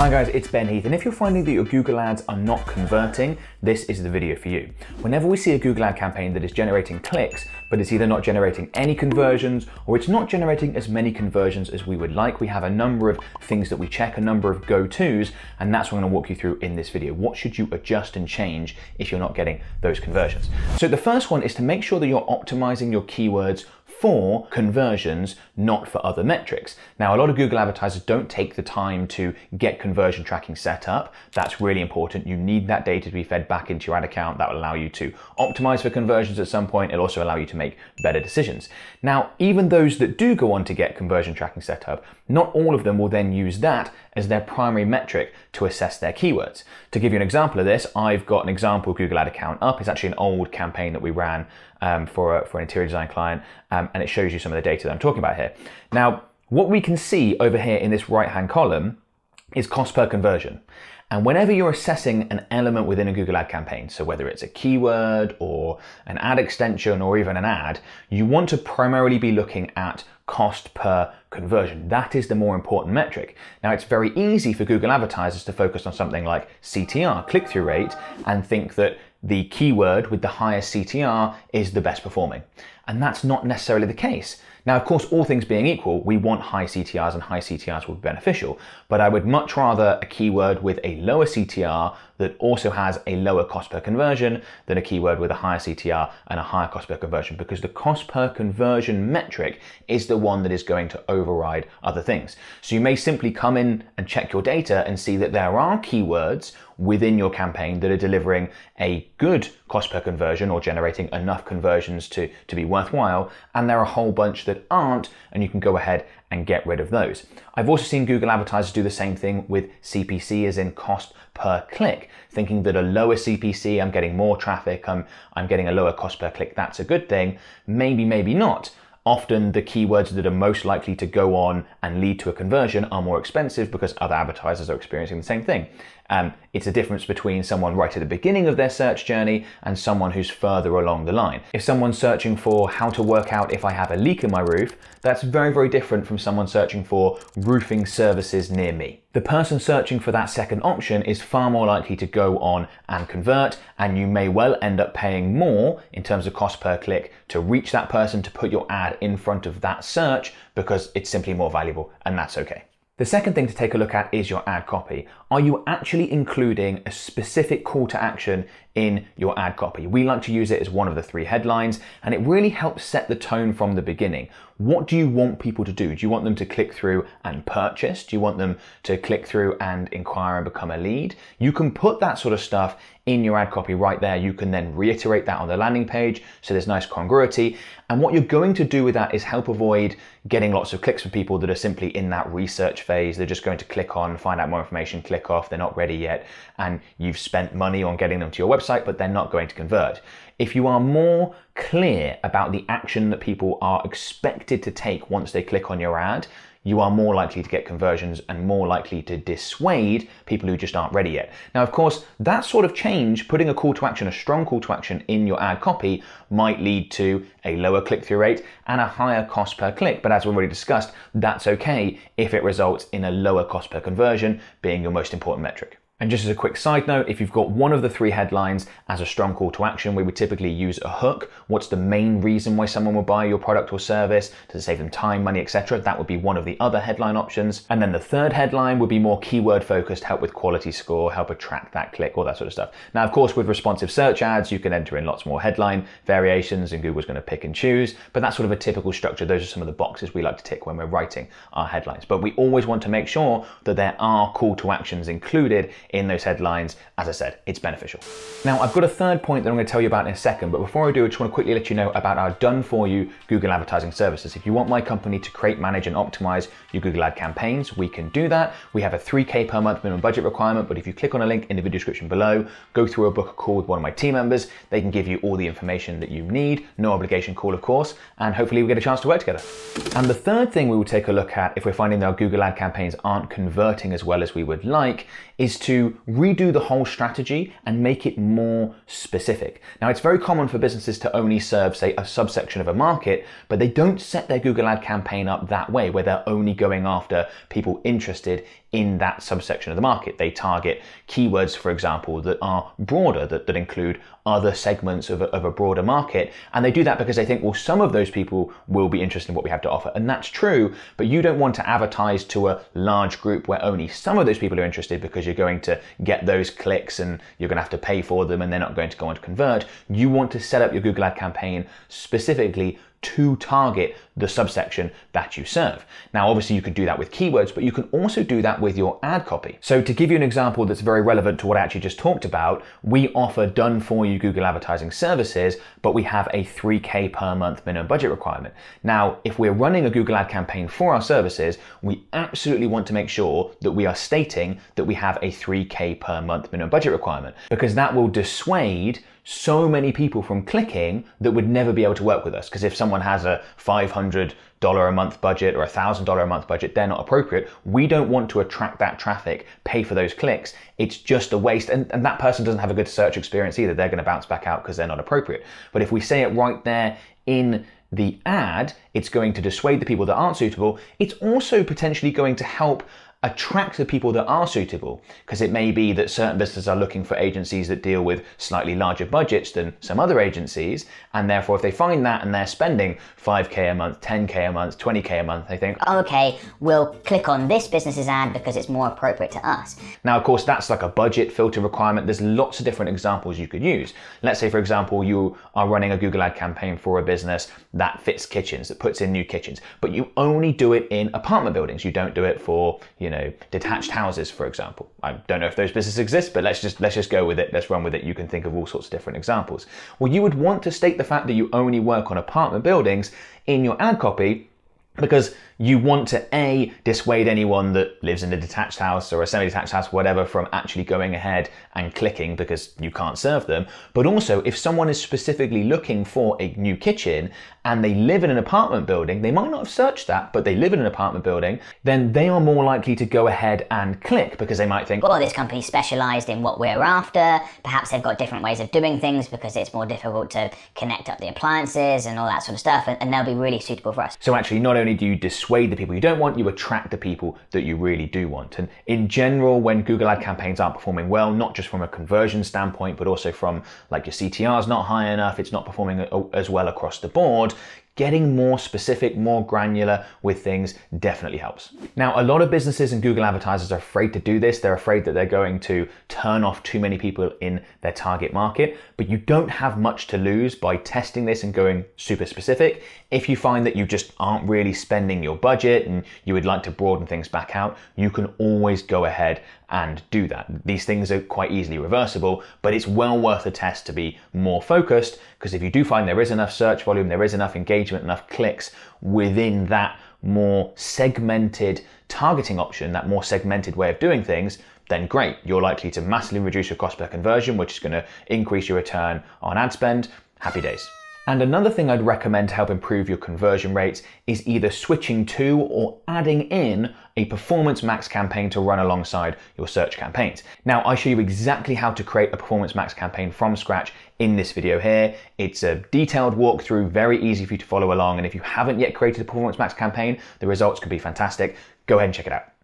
Hi guys, it's Ben Heath, and if you're finding that your Google ads are not converting, this is the video for you. Whenever we see a Google ad campaign that is generating clicks, but it's either not generating any conversions or it's not generating as many conversions as we would like, we have a number of things that we check, a number of go-tos, and that's what I'm gonna walk you through in this video. What should you adjust and change if you're not getting those conversions? So the first one is to make sure that you're optimizing your keywords for conversions, not for other metrics. Now, a lot of Google advertisers don't take the time to get conversion tracking set up. That's really important. You need that data to be fed back into your ad account. That will allow you to optimize for conversions at some point. It'll also allow you to make better decisions. Now, even those that do go on to get conversion tracking set up, not all of them will then use that as their primary metric to assess their keywords. To give you an example of this, I've got an example Google ad account up. It's actually an old campaign that we ran um, for, a, for an interior design client, um, and it shows you some of the data that I'm talking about here. Now, what we can see over here in this right-hand column is cost per conversion. And whenever you're assessing an element within a Google ad campaign, so whether it's a keyword or an ad extension or even an ad, you want to primarily be looking at cost per conversion. That is the more important metric. Now, it's very easy for Google advertisers to focus on something like CTR, click through rate, and think that the keyword with the highest CTR is the best performing. And that's not necessarily the case. Now, of course, all things being equal, we want high CTRs and high CTRs will be beneficial, but I would much rather a keyword with a lower CTR that also has a lower cost per conversion than a keyword with a higher CTR and a higher cost per conversion because the cost per conversion metric is the one that is going to override other things. So you may simply come in and check your data and see that there are keywords within your campaign that are delivering a good cost per conversion or generating enough conversions to, to be worthwhile, and there are a whole bunch that aren't, and you can go ahead and get rid of those. I've also seen Google advertisers do the same thing with CPC as in cost per click, thinking that a lower CPC, I'm getting more traffic, I'm, I'm getting a lower cost per click, that's a good thing. Maybe, maybe not. Often the keywords that are most likely to go on and lead to a conversion are more expensive because other advertisers are experiencing the same thing. Um, it's a difference between someone right at the beginning of their search journey and someone who's further along the line. If someone's searching for how to work out if I have a leak in my roof, that's very, very different from someone searching for roofing services near me. The person searching for that second option is far more likely to go on and convert, and you may well end up paying more in terms of cost per click to reach that person to put your ad in front of that search because it's simply more valuable, and that's okay. The second thing to take a look at is your ad copy. Are you actually including a specific call to action in your ad copy? We like to use it as one of the three headlines and it really helps set the tone from the beginning. What do you want people to do? Do you want them to click through and purchase? Do you want them to click through and inquire and become a lead? You can put that sort of stuff in your ad copy right there. You can then reiterate that on the landing page so there's nice congruity. And what you're going to do with that is help avoid getting lots of clicks for people that are simply in that research phase. They're just going to click on, find out more information, click off, they're not ready yet, and you've spent money on getting them to your website, but they're not going to convert. If you are more clear about the action that people are expected to take once they click on your ad, you are more likely to get conversions and more likely to dissuade people who just aren't ready yet. Now, of course, that sort of change, putting a call to action, a strong call to action in your ad copy might lead to a lower click through rate and a higher cost per click. But as we've already discussed, that's okay if it results in a lower cost per conversion being your most important metric. And just as a quick side note, if you've got one of the three headlines as a strong call to action, we would typically use a hook. What's the main reason why someone will buy your product or service? Does it save them time, money, etc.? That would be one of the other headline options. And then the third headline would be more keyword focused, help with quality score, help attract that click, all that sort of stuff. Now, of course, with responsive search ads, you can enter in lots more headline variations and Google's to pick and choose, but that's sort of a typical structure. Those are some of the boxes we like to tick when we're writing our headlines. But we always want to make sure that there are call to actions included in those headlines. As I said, it's beneficial. Now, I've got a third point that I'm going to tell you about in a second, but before I do, I just want to quickly let you know about our done for you Google advertising services. If you want my company to create, manage, and optimize your Google ad campaigns, we can do that. We have a 3K per month minimum budget requirement, but if you click on a link in the video description below, go through a book call with one of my team members, they can give you all the information that you need. No obligation call, of course, and hopefully we get a chance to work together. And the third thing we will take a look at if we're finding that our Google ad campaigns aren't converting as well as we would like is to redo the whole strategy and make it more specific. Now, it's very common for businesses to only serve, say, a subsection of a market, but they don't set their Google ad campaign up that way, where they're only going after people interested in that subsection of the market. They target keywords, for example, that are broader, that, that include other segments of a, of a broader market. And they do that because they think, well, some of those people will be interested in what we have to offer. And that's true, but you don't want to advertise to a large group where only some of those people are interested because you're going to get those clicks and you're going to have to pay for them and they're not going to go on to convert. You want to set up your Google ad campaign specifically to target the subsection that you serve. Now, obviously you could do that with keywords, but you can also do that with your ad copy. So to give you an example that's very relevant to what I actually just talked about, we offer done for you Google advertising services, but we have a 3K per month minimum budget requirement. Now, if we're running a Google ad campaign for our services, we absolutely want to make sure that we are stating that we have a 3K per month minimum budget requirement because that will dissuade so many people from clicking that would never be able to work with us. Because if someone has a $500 a month budget or a $1,000 a month budget, they're not appropriate. We don't want to attract that traffic, pay for those clicks. It's just a waste. And, and that person doesn't have a good search experience either. They're going to bounce back out because they're not appropriate. But if we say it right there in the ad, it's going to dissuade the people that aren't suitable. It's also potentially going to help attract the people that are suitable because it may be that certain businesses are looking for agencies that deal with slightly larger budgets than some other agencies and therefore if they find that and they're spending 5k a month 10k a month 20k a month they think okay we'll click on this business's ad because it's more appropriate to us. Now of course that's like a budget filter requirement. There's lots of different examples you could use. Let's say for example you are running a google ad campaign for a business that fits kitchens that puts in new kitchens but you only do it in apartment buildings. You don't do it for you you know, detached houses, for example. I don't know if those businesses exist, but let's just let's just go with it. Let's run with it. You can think of all sorts of different examples. Well, you would want to state the fact that you only work on apartment buildings in your ad copy because you want to a dissuade anyone that lives in a detached house or a semi-detached house whatever from actually going ahead and clicking because you can't serve them. But also if someone is specifically looking for a new kitchen and they live in an apartment building they might not have searched that but they live in an apartment building then they are more likely to go ahead and click because they might think well this company specialized in what we're after. Perhaps they've got different ways of doing things because it's more difficult to connect up the appliances and all that sort of stuff and, and they'll be really suitable for us. So actually not only do you dissuade the people you don't want, you attract the people that you really do want. And in general, when Google ad campaigns aren't performing well, not just from a conversion standpoint, but also from like your CTR is not high enough, it's not performing as well across the board, getting more specific, more granular with things definitely helps. Now, a lot of businesses and Google advertisers are afraid to do this. They're afraid that they're going to turn off too many people in their target market, but you don't have much to lose by testing this and going super specific. If you find that you just aren't really spending your budget and you would like to broaden things back out, you can always go ahead and do that. These things are quite easily reversible, but it's well worth a test to be more focused because if you do find there is enough search volume, there is enough engagement, enough clicks within that more segmented targeting option, that more segmented way of doing things, then great. You're likely to massively reduce your cost per conversion, which is going to increase your return on ad spend. Happy days. And another thing I'd recommend to help improve your conversion rates is either switching to or adding in a Performance Max campaign to run alongside your search campaigns. Now, I show you exactly how to create a Performance Max campaign from scratch in this video here. It's a detailed walkthrough, very easy for you to follow along. And if you haven't yet created a Performance Max campaign, the results could be fantastic. Go ahead and check it out.